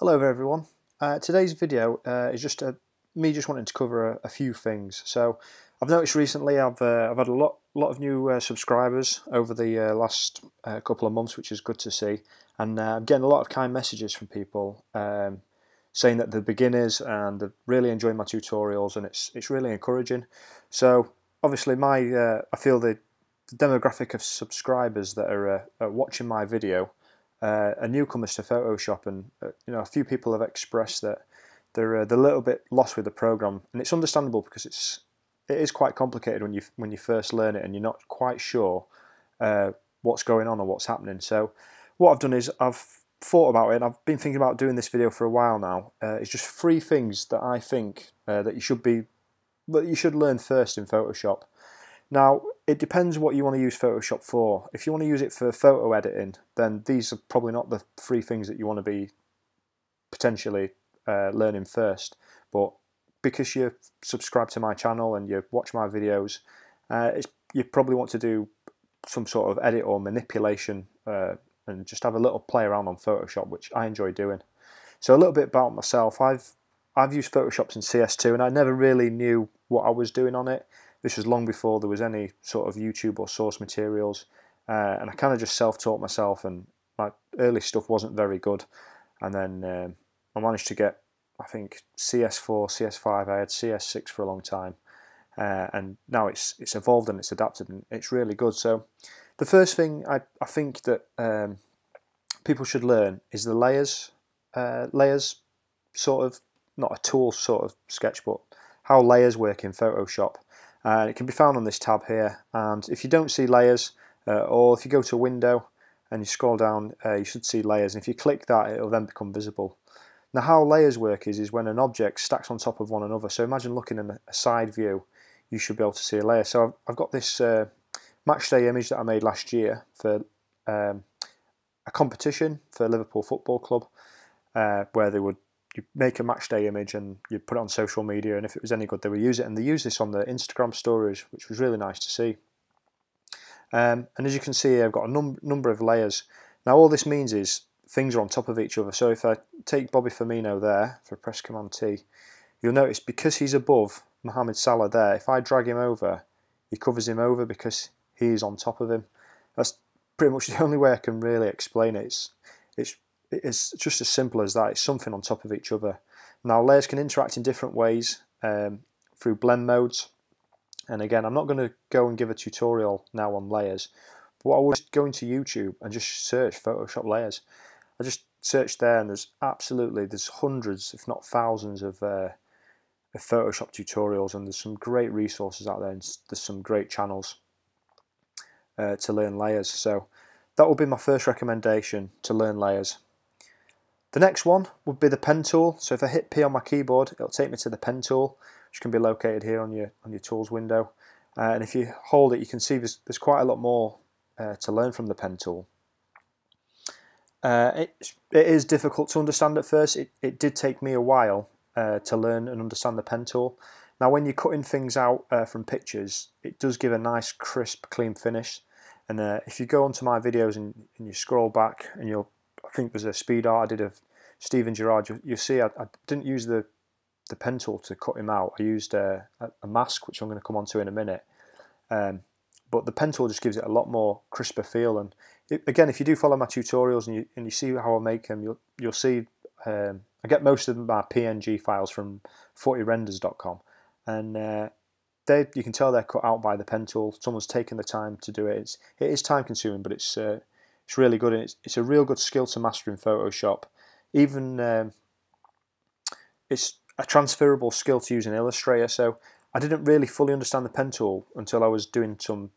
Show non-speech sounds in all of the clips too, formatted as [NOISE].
Hello everyone. Uh, today's video uh, is just a, me just wanting to cover a, a, few things. So I've noticed recently I've uh, I've had a lot lot of new uh, subscribers over the uh, last uh, couple of months, which is good to see. And I'm getting a lot of kind messages from people um, saying that they're beginners and they're really enjoying my tutorials, and it's it's really encouraging. So obviously my I feel the, the demographic of subscribers that are, are watching my video uh, are newcomers to Photoshop, and uh, you know a few people have expressed that they're uh, they're a little bit lost with the program, and it's understandable because it's it is quite complicated when you when you first learn it and you're not quite sure uh, what's going on or what's happening. So what I've done is I've thought about it. and I've been thinking about doing this video for a while now. Uh, it's just three things that I think uh, that you should be that you should learn first in Photoshop. Now, it depends what you want to use Photoshop for. If you want to use it for photo editing, then these are probably not the three things that you want to be potentially uh, learning first. But because you subscribe to my channel and you watch my videos, uh, you probably want to do some sort of edit or manipulation uh, and just have a little play around on Photoshop, which I enjoy doing. So a little bit about myself. I've I've used Photoshop in CS2 and I never really knew what I was doing on it. This was long before there was any sort of YouTube or source materials, uh, and I kind of just self-taught myself, and my early stuff wasn't very good. And then um, I managed to get, I think, CS4, CS5. I had CS6 for a long time, uh, and now it's it's evolved and it's adapted, and it's really good. So, the first thing I I think that um, people should learn is the layers, uh, layers, sort of not a tool sort of sketch, but how layers work in Photoshop. Uh, it can be found on this tab here and if you don't see layers uh, or if you go to window and you scroll down uh, you should see layers and if you click that it'll then become visible. Now how layers work is, is when an object stacks on top of one another so imagine looking in a side view you should be able to see a layer. So I've, I've got this uh, matchday image that I made last year for um, a competition for Liverpool Football Club uh, where they would you make a match day image and you put it on social media, and if it was any good, they would use it. And they use this on the Instagram stories, which was really nice to see. Um, and as you can see, I've got a num number of layers. Now, all this means is things are on top of each other. So if I take Bobby Firmino there, for press Command T, you'll notice because he's above Mohamed Salah there, if I drag him over, he covers him over because he's on top of him. That's pretty much [LAUGHS] the only way I can really explain it. It's, it's it's just as simple as that. It's something on top of each other. Now layers can interact in different ways um, through blend modes. And again, I'm not going to go and give a tutorial now on layers. But I was going to YouTube and just search Photoshop layers. I just searched there and there's absolutely, there's hundreds, if not thousands of, uh, of Photoshop tutorials and there's some great resources out there and there's some great channels uh, to learn layers. So that would be my first recommendation to learn layers. The next one would be the pen tool. So if I hit P on my keyboard, it'll take me to the pen tool, which can be located here on your on your tools window. Uh, and if you hold it, you can see there's, there's quite a lot more uh, to learn from the pen tool. Uh, it, it is difficult to understand at first. It, it did take me a while uh, to learn and understand the pen tool. Now when you're cutting things out uh, from pictures, it does give a nice crisp, clean finish. And uh, if you go onto my videos and, and you scroll back and you'll I think there's a speed art I did of Steven Gerrard. You, you see, I, I, didn't use the the pen tool to cut him out. I used a, a mask, which I'm going to come on to in a minute. Um, but the pen tool just gives it a lot more crisper feel. And it, again, if you do follow my tutorials and you and you see how I make them, you'll you'll see um, I get most of my PNG files from footyrenders.com, and uh, they you can tell they're cut out by the pen tool. Someone's taken the time to do it. It's, it is time consuming, but it's uh, it's really good and it's, it's a real good skill to master in Photoshop. Even um, it's a transferable skill to use in Illustrator. So I didn't really fully understand the pen tool until I was doing some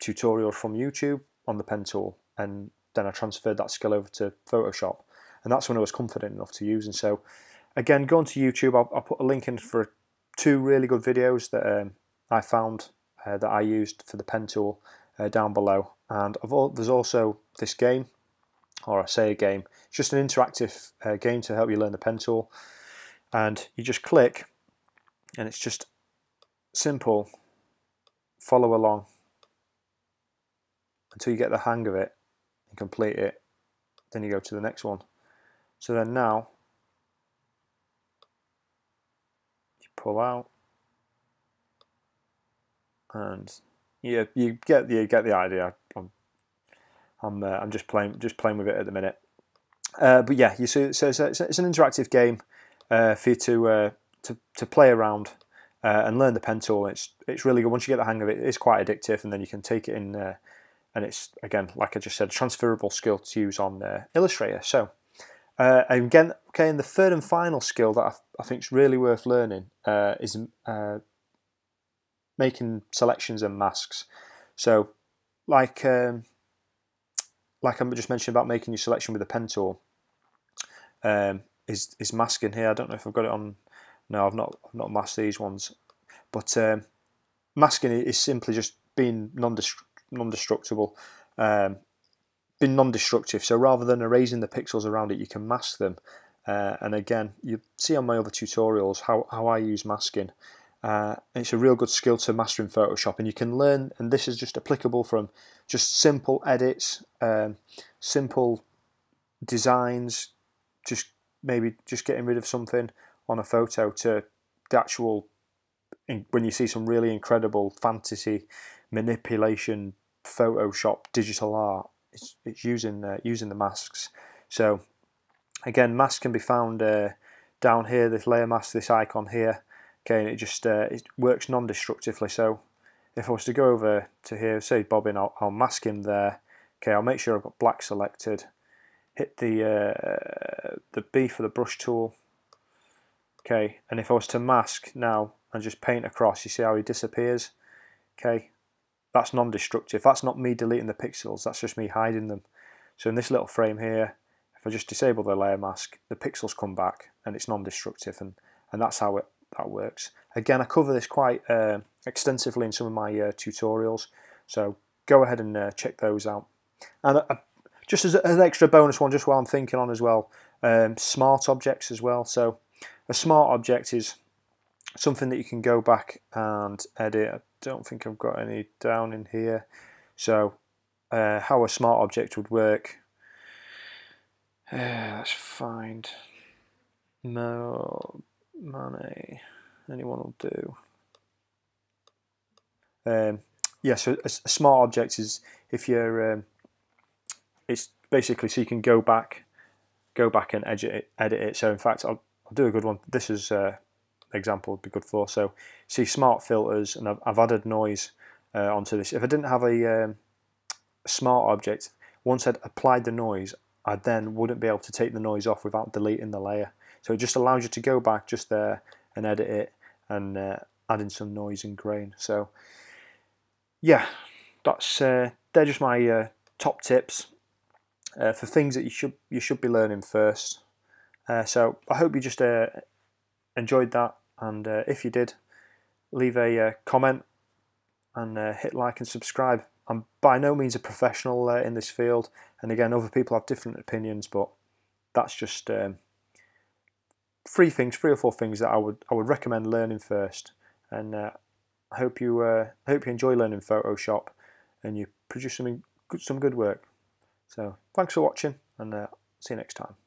tutorials from YouTube on the pen tool and then I transferred that skill over to Photoshop and that's when I was confident enough to use and so again go to YouTube I'll, I'll, put a link in for two really good videos that um, I found uh, that I used for the pen tool uh, down below. And all, there's also this game, or I say a game, it's just an interactive uh, game to help you learn the pen tool. And you just click, and it's just simple, follow along until you get the hang of it and complete it. Then you go to the next one. So then now, you pull out, and yeah, you get you get the idea. I'm I'm, uh, I'm just playing just playing with it at the minute. Uh, but yeah, you see, so it's, it's, an interactive game uh, for you to, uh, to to play around uh, and learn the pen tool. It's it's really good. Once you get the hang of it, it's quite addictive, and then you can take it in. Uh, and it's again, like I just said, transferable skill to use on Illustrator. So again, okay, and the third and final skill that I, I think is really worth learning is making selections and masks. So, like um, like I just mentioned about making your selection with a pen tool, um, is is masking here. I don't know if I've got it on. No, I've not. I've not masked these ones, but um, masking is simply just being non non destructible, Um, been non-destructive. So rather than erasing the pixels around it, you can mask them. Uh, and again, you see on my other tutorials how, how I use masking. Uh, it's a real good skill to master in Photoshop, and you can learn. And this is just applicable from just simple edits, um, simple designs, just maybe just getting rid of something on a photo to the actual when you see some really incredible fantasy manipulation Photoshop digital art it's, it's using uh, using the masks. So again, masks can be found uh, down here. This layer mask, this icon here. Okay, and it just uh, it works non-destructively. So if I was to go over to here, say bobbin, I'll, I'll mask him there. Okay, I'll make sure I've got black selected. Hit the uh, the B for the brush tool. Okay, and if I was to mask now and just paint across, you see how he disappears. Okay, that's non-destructive. That's not me deleting the pixels, that's just me hiding them. So in this little frame here, if I just disable the layer mask, the pixels come back and it's non-destructive and, and that's how it that works. Again, I cover this quite uh, extensively in some of my uh, tutorials, so go ahead and uh, check those out. And uh, just as an extra bonus one, just while I'm thinking on as well, um, smart objects as well. So a smart object is something that you can go back and edit. I don't think I've got any down in here. So uh, how a smart object would work. Uh, let's find no money. Anyone will do. Um, yeah, so a, a, smart object is if you're, um, it's basically so you can go back, go back and edit it. Edit it. So in fact, I'll, I'll do a good one. This is uh, example would be good for. So see smart filters, and I've, I've added noise uh, onto this. If I didn't have a um, smart object, once I'd applied the noise, I then wouldn't be able to take the noise off without deleting the layer. So it just allows you to go back just there and edit it and uh, add in some noise and grain. So yeah, that's uh, they're just my uh, top tips uh, for things that you should you should be learning first. Uh, so I hope you just uh, enjoyed that and if you did, leave a comment and hit like and subscribe. I'm by no means a professional in this field, and again, other people have different opinions, but that's just um, three things, three or four things that I would I would recommend learning first. And uh, I hope you uh, I hope you enjoy learning Photoshop and you produce some some good work. So thanks for watching, and see you next time.